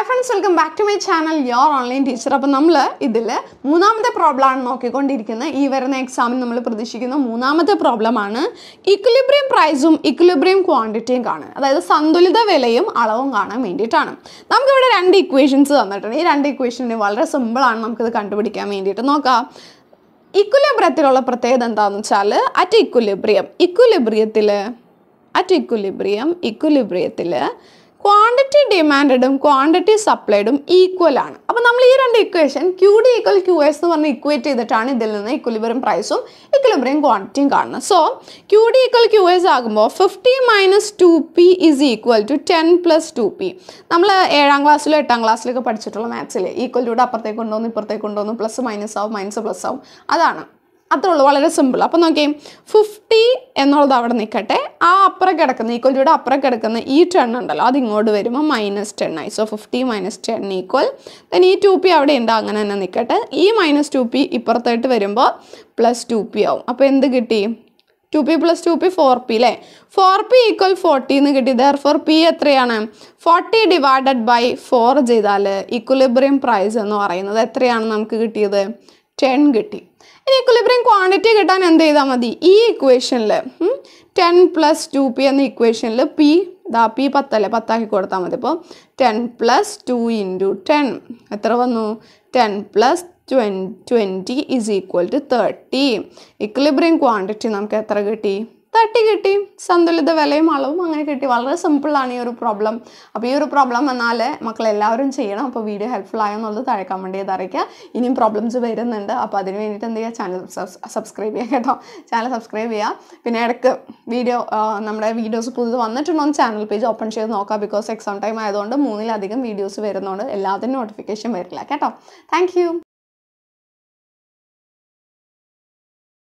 Hi friends welcome back to my channel your online teacher അപ്പോൾ നമ്മൾ ഇതിൽ മൂന്നാമത്തെ പ്രോബ്ലമാണ് നോക്കിക്കൊണ്ടിരിക്കുന്നത് ഈ വരുന്ന എക്സാമിന് നമ്മൾ പ്രതീക്ഷിക്കുന്ന മൂന്നാമത്തെ പ്രോബ്ലമാണ് ഇക്വിലിബ്രിയം പ്രൈസും ഇക്വിലിബ്രിയം ക്വാണ്ടിറ്റിയും കാണാൻ അതായത് സന്തുലിത വിലയും അളവും കാണാൻ വേണ്ടിയിട്ടാണ്. നമുക്കിവിടെ രണ്ട് ഇക്വേഷൻസ് തന്നിട്ടുണ്ട്. ഈ രണ്ട് ഇക്വേഷന് വളരെ സിമ്പിളാണ് നമുക്കിത് കണ്ടുപിടിക്കാൻ വേണ്ടിയിട്ട്. നോക്കാം. ഇക്വിലിബ്രിയത്തിലുള്ള പ്രത്യേകത എന്താണെന്ന് വെച്ചാൽ അറ്റ് ഇക്വിലിബ്രിയം ഇക്വിലിബ്രിയത്തിൽ അറ്റ് ഇക്വിലിബ്രിയം ഇക്വിലിബ്രിയത്തിൽ ക്വാണ്ടിറ്റി ഡിമാൻഡും ക്വാണ്ടിറ്റി സപ്ലൈഡും ഈക്വൽ ആണ്. അപ്പോൾ നമ്മൾ ഈ രണ്ട് equation Q D equal Q S എന്ന് പറഞ്ഞ് ഇക്വേറ്റ് ചെയ്തിട്ടാണ് ഇതിൽ നിന്ന് ഇക്വലിബറും പ്രൈസും ഇക്വിലിബ്രിയം ക്വാണ്ടിറ്റിയും കാണുന്നത്. So Q D equal Q S ആകുമ്പോൾ fifty minus two P is equal to ten plus two P നമ്മൾ ഏഴാം ക്ലാസ്സിലോ എട്ടാം ക്ലാസ്സിലൊക്കെ പഠിച്ചിട്ടുള്ള മാത്സിൽ ഈക്വൽ ടൂടെ അപ്പുറത്തേക്ക് കൊണ്ടുവന്ന് ഇപ്പുറത്തേക്ക് കൊണ്ടുവന്ന് പ്ലസ് മൈനസ് ആവും മൈനസ് പ്ലസ് ആവും. അതാണ്. അത്രേ ഉള്ളൂ വളരെ സിമ്പിൾ അപ്പോൾ നോക്കിയേ ഫിഫ്റ്റി എന്നുള്ളത് അവിടെ നിൽക്കട്ടെ ആ അപ്പുറം കിടക്കുന്ന ഈക്വൽ ടൂടെ അപ്പുറം കിടക്കുന്ന ഈ ടെൻ ഉണ്ടല്ലോ അത് ഇങ്ങോട്ട് വരുമ്പോൾ മൈനസ് ടെൻ ആയി. So fifty minus ten equal then ഈ ടു പി അവിടെ ഉണ്ട് അങ്ങനെ തന്നെ നിൽക്കട്ടെ ഈ മൈനസ് ടു പി ഇപ്പുറത്തായിട്ട് വരുമ്പോൾ പ്ലസ് ടു പി ആവും. അപ്പോൾ എന്ത് കിട്ടി? Two p plus two p four p അല്ലേ ഫോർ പി ഈക്വൽ ഫോർട്ടി എന്ന് കിട്ടി. ദർ ഫോർ പി എത്രയാണ്? ഫോർട്ടി ഡിവൈഡഡ് ബൈ ഫോർ ചെയ്താൽ ഇക്വലിബ്രിയം പ്രൈസ് എന്ന് പറയുന്നത് എത്രയാണ് നമുക്ക് കിട്ടിയത്? ടെൻ കിട്ടി. ഇനി ഇക്വലിബ്രിയം ക്വാണ്ടിറ്റി കിട്ടാൻ എന്ത് ചെയ്താൽ മതി? ഈ ഇക്വേഷനിൽ ടെൻ പ്ലസ് ടു പി എന്ന ഇക്വേഷനിൽ പി ദാ പി പത്തല്ലേ? പത്താക്കി കൊടുത്താൽ മതി. അപ്പോൾ ten plus two into ten എത്ര വന്നു? Ten plus twenty twenty is equal to thirty equilibrium quantity നമുക്ക് എത്ര കിട്ടി? തേർട്ടി കിട്ടി സന്തുലിത വിലയും അളവും അങ്ങനെ കിട്ടി. വളരെ സിമ്പിളാണ് ഈ ഒരു പ്രോബ്ലം അപ്പോൾ ഈ ഒരു പ്രോബ്ലം വന്നാൽ മക്കളെല്ലാവരും ചെയ്യണം. അപ്പോൾ വീഡിയോ ഹെൽപ്ഫുൾ ആയെന്നുള്ളത് താഴെ കമന്റ് ചെയ്ത് അറിയിക്കുക. ഇനിയും പ്രോബ്ലംസ് വരുന്നുണ്ട്. അപ്പോൾ അതിന് വേണ്ടിയിട്ട് എന്ത് ചെയ്യുക? ചാനൽ സബ്സ്ക്രൈബ് ചെയ്യുക കേട്ടോ. ചാനൽ സബ്സ്ക്രൈബ് ചെയ്യുക. പിന്നെ ഇടയ്ക്ക് വീഡിയോ നമ്മുടെ വീഡിയോസ് പുതിയത് വന്നിട്ടുണ്ടോ ചാനൽ പേജ് ഓപ്പൺ ചെയ്ത് നോക്കുക. ബിക്കോസ് എക്സാം ടൈം ആയതുകൊണ്ട് മൂന്നിലധികം വീഡിയോസ് വരുന്നതുകൊണ്ട് എല്ലാത്തിനും നോട്ടിഫിക്കേഷൻ വരില്ല കേട്ടോ. താങ്ക്